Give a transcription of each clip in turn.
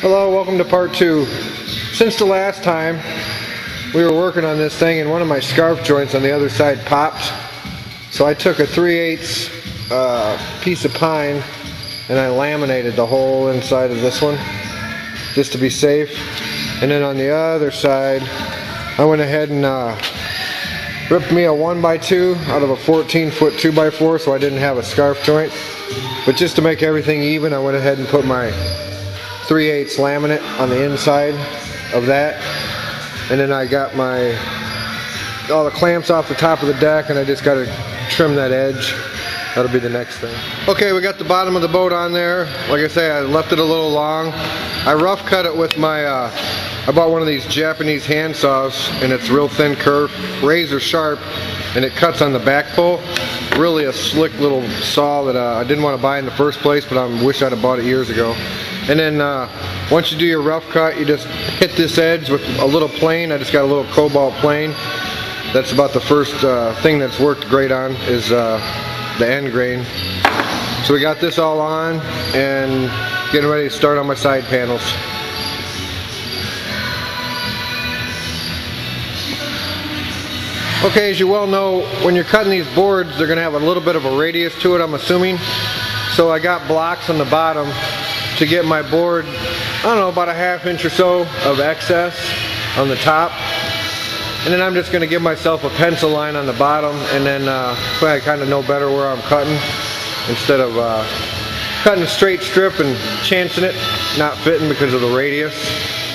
Hello, welcome to part two. Since the last time we were working on this thing and one of my scarf joints on the other side popped. So I took a 3 8 uh, piece of pine and I laminated the whole inside of this one just to be safe. And then on the other side, I went ahead and uh, ripped me a 1x2 out of a 14 foot 2x4 so I didn't have a scarf joint. But just to make everything even, I went ahead and put my 3 8 laminate on the inside of that. And then I got my all the clamps off the top of the deck and I just got to trim that edge. That'll be the next thing. Okay, we got the bottom of the boat on there. Like I say, I left it a little long. I rough cut it with my, uh, I bought one of these Japanese hand saws and it's real thin curve, razor sharp, and it cuts on the back pull. Really a slick little saw that uh, I didn't want to buy in the first place, but I wish I'd have bought it years ago. And then uh, once you do your rough cut, you just hit this edge with a little plane. I just got a little Kobalt plane. That's about the first uh, thing that's worked great on is uh, the end grain. So we got this all on and getting ready to start on my side panels. Okay, as you well know, when you're cutting these boards, they're going to have a little bit of a radius to it, I'm assuming. So I got blocks on the bottom to get my board, I don't know, about a half inch or so of excess on the top. And then I'm just going to give myself a pencil line on the bottom and then uh, so I kind of know better where I'm cutting instead of uh, cutting a straight strip and chancing it, not fitting because of the radius.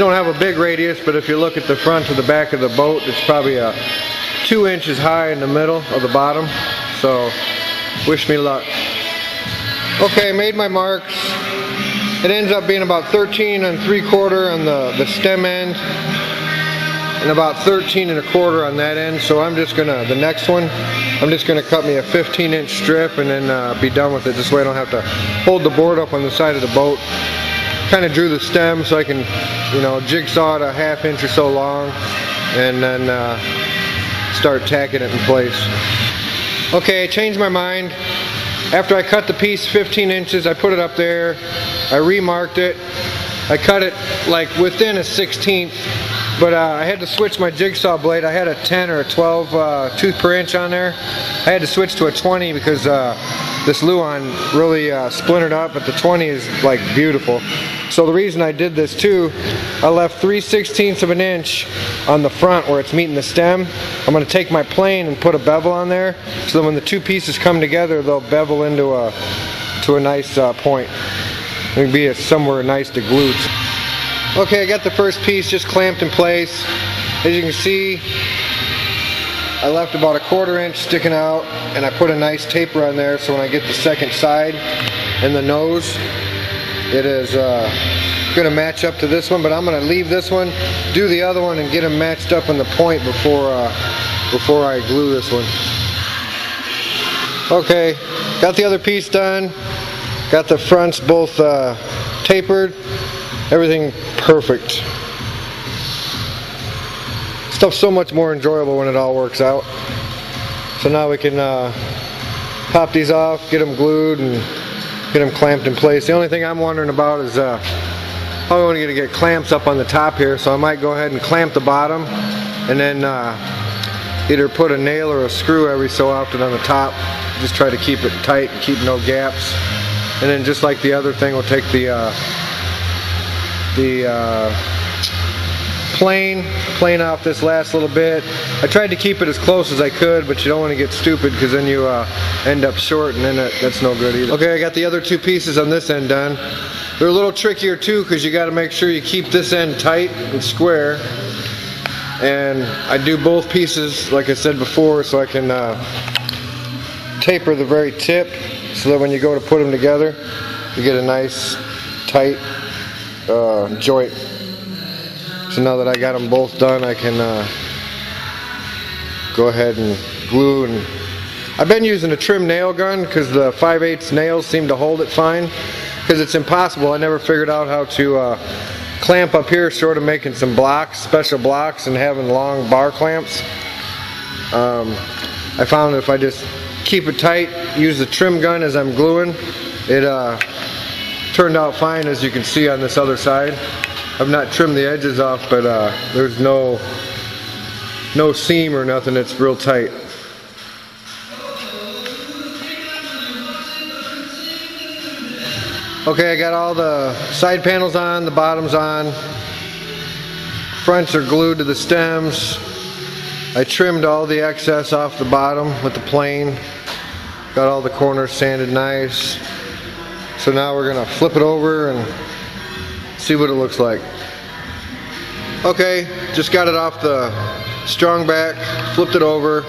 Don't have a big radius, but if you look at the front to the back of the boat, it's probably a two inches high in the middle of the bottom. So wish me luck. Okay, made my marks. It ends up being about 13 and three quarter on the, the stem end and about 13 and a quarter on that end. So I'm just gonna, the next one, I'm just gonna cut me a 15 inch strip and then uh, be done with it. This way I don't have to hold the board up on the side of the boat. Kind of drew the stem so I can, you know, jigsaw it a half inch or so long and then uh, start tacking it in place. Okay, I changed my mind. After I cut the piece 15 inches, I put it up there. I remarked it. I cut it like within a 16th but uh, I had to switch my jigsaw blade. I had a 10 or a 12 uh, tooth per inch on there. I had to switch to a 20 because uh, this Luan really uh, splintered up, but the 20 is like beautiful. So the reason I did this too, I left 3 16ths of an inch on the front where it's meeting the stem. I'm going to take my plane and put a bevel on there so that when the two pieces come together, they'll bevel into a, to a nice uh, point. It'll be a, somewhere nice to glue. Okay, I got the first piece just clamped in place. As you can see, I left about a quarter inch sticking out and I put a nice taper on there so when I get the second side and the nose, it is uh, going to match up to this one, but I'm going to leave this one, do the other one, and get them matched up on the point before, uh, before I glue this one. Okay, got the other piece done. Got the fronts both uh, tapered everything perfect. Stuff's so much more enjoyable when it all works out. So now we can uh, pop these off, get them glued, and get them clamped in place. The only thing I'm wondering about is uh, how I want to get clamps up on the top here, so I might go ahead and clamp the bottom, and then uh, either put a nail or a screw every so often on the top. Just try to keep it tight and keep no gaps. And then just like the other thing, we'll take the uh, the uh, plane, plane off this last little bit. I tried to keep it as close as I could, but you don't want to get stupid because then you uh, end up short and then that, that's no good either. Okay, I got the other two pieces on this end done. They're a little trickier too because you got to make sure you keep this end tight and square. And I do both pieces, like I said before, so I can uh, taper the very tip so that when you go to put them together, you get a nice tight uh, joint. So now that I got them both done, I can uh, go ahead and glue. And I've been using a trim nail gun because the 5 8 nails seem to hold it fine. Because it's impossible. I never figured out how to uh, clamp up here short of making some blocks, special blocks, and having long bar clamps. Um, I found if I just keep it tight, use the trim gun as I'm gluing, it uh, turned out fine as you can see on this other side. I've not trimmed the edges off, but uh, there's no no seam or nothing. It's real tight. Okay, I got all the side panels on, the bottoms on. Fronts are glued to the stems. I trimmed all the excess off the bottom with the plane. Got all the corners sanded nice. So now we're gonna flip it over and see what it looks like. Okay, just got it off the strong back, flipped it over,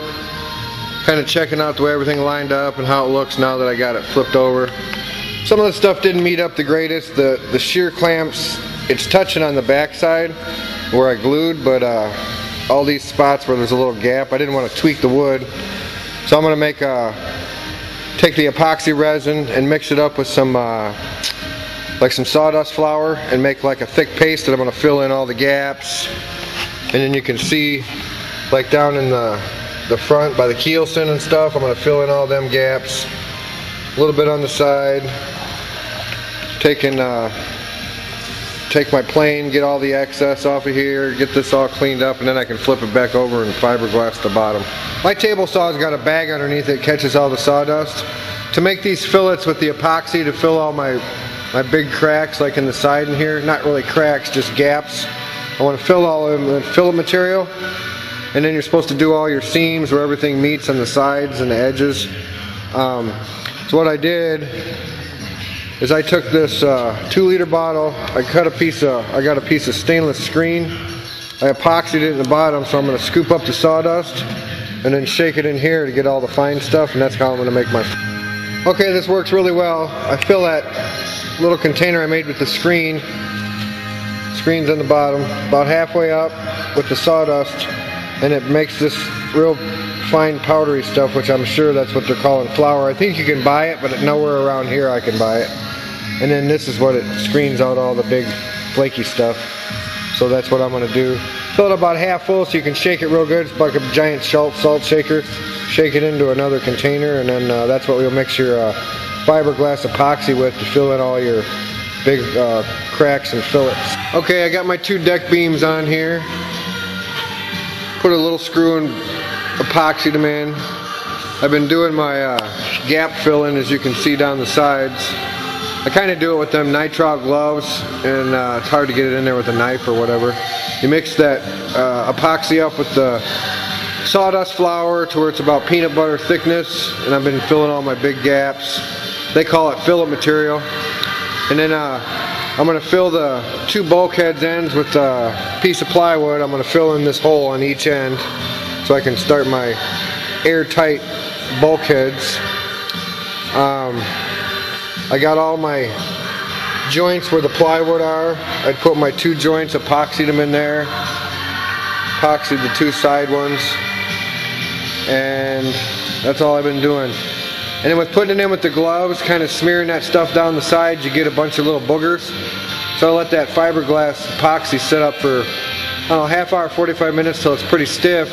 kind of checking out the way everything lined up and how it looks now that I got it flipped over. Some of the stuff didn't meet up the greatest. The, the sheer clamps, it's touching on the back side where I glued, but uh, all these spots where there's a little gap, I didn't want to tweak the wood. So I'm going to make a, take the epoxy resin and mix it up with some uh, like some sawdust flour and make like a thick paste that I'm to fill in all the gaps. And then you can see like down in the, the front by the keelson and stuff, I'm to fill in all them gaps. A little bit on the side. Taking uh, take my plane, get all the excess off of here, get this all cleaned up, and then I can flip it back over and fiberglass the bottom. My table saw's got a bag underneath it, catches all the sawdust. To make these fillets with the epoxy to fill all my, my big cracks, like in the side in here, not really cracks, just gaps. I want to fill all of them with fillet material, and then you're supposed to do all your seams where everything meets on the sides and the edges. Um, so what I did is I took this uh, two liter bottle, I cut a piece of, I got a piece of stainless screen, I epoxied it in the bottom so I'm going to scoop up the sawdust and then shake it in here to get all the fine stuff and that's how I'm going to make my... Okay, this works really well. I fill that little container I made with the screen, screen's on the bottom, about halfway up with the sawdust and it makes this real fine powdery stuff, which I'm sure that's what they're calling flour. I think you can buy it, but nowhere around here I can buy it. And then this is what it screens out all the big flaky stuff. So that's what I'm gonna do. Fill it about half full so you can shake it real good. It's like a giant salt, salt shaker. Shake it into another container and then uh, that's what we'll mix your uh, fiberglass epoxy with to fill in all your big uh, cracks and fillets. Okay, I got my two deck beams on here. Put a little screw and epoxy them in. I've been doing my uh, gap filling as you can see down the sides. I kind of do it with them nitrile gloves and uh, it's hard to get it in there with a knife or whatever. You mix that uh, epoxy up with the sawdust flour to where it's about peanut butter thickness and I've been filling all my big gaps. They call it fillet material. And then uh, I'm going to fill the two bulkheads ends with a piece of plywood. I'm going to fill in this hole on each end so I can start my airtight bulkheads. Um, I got all my joints where the plywood are. I put my two joints, epoxied them in there. Epoxied the two side ones. And that's all I've been doing. And then with putting it in with the gloves, kind of smearing that stuff down the sides, you get a bunch of little boogers. So I let that fiberglass epoxy sit up for, I don't know, half hour, 45 minutes till it's pretty stiff.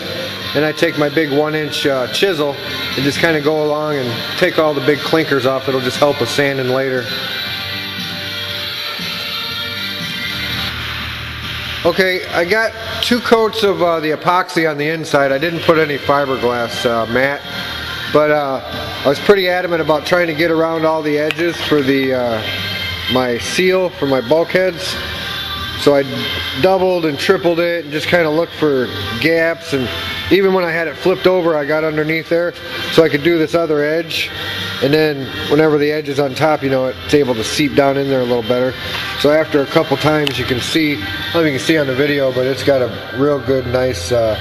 And I take my big one inch uh, chisel and just kind of go along and take all the big clinkers off. It'll just help with sanding later. Okay, I got two coats of uh, the epoxy on the inside. I didn't put any fiberglass uh, mat, but uh, I was pretty adamant about trying to get around all the edges for the uh, my seal for my bulkheads. So I doubled and tripled it and just kind of looked for gaps. And even when I had it flipped over I got underneath there so I could do this other edge. And then whenever the edge is on top you know it's able to seep down in there a little better. So after a couple times you can see I don't know if you can see on the video but it's got a real good nice uh,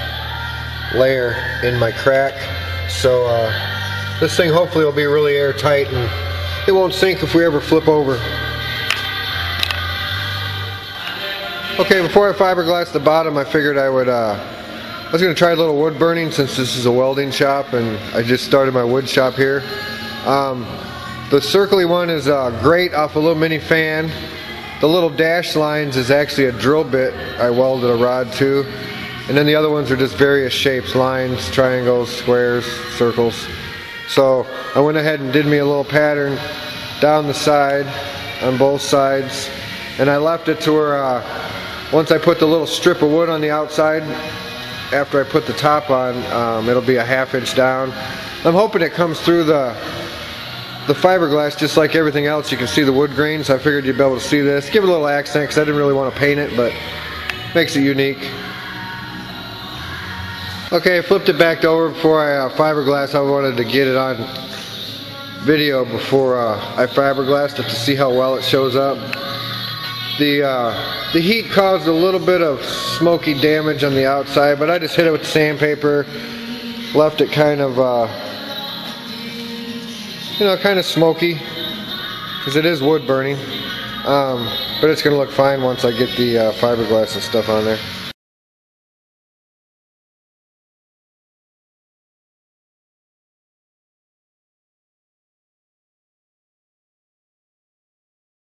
layer in my crack so uh, this thing hopefully will be really airtight and it won't sink if we ever flip over Okay, before I fiberglass the bottom, I figured I would, uh, I was going to try a little wood burning since this is a welding shop and I just started my wood shop here. Um, the circly one is uh, great off a little mini fan. The little dash lines is actually a drill bit I welded a rod to. And then the other ones are just various shapes, lines, triangles, squares, circles. So I went ahead and did me a little pattern down the side on both sides. And I left it to where uh, once I put the little strip of wood on the outside, after I put the top on, um, it'll be a half inch down. I'm hoping it comes through the the fiberglass just like everything else. You can see the wood grain, so I figured you'd be able to see this. Give it a little accent because I didn't really want to paint it, but makes it unique. Okay, I flipped it back over before I uh, fiberglass. I wanted to get it on video before uh, I fiberglassed it to see how well it shows up. The uh, the heat caused a little bit of smoky damage on the outside, but I just hit it with sandpaper, left it kind of, uh, you know, kind of smoky, because it is wood burning. Um, but it's going to look fine once I get the uh, fiberglass and stuff on there.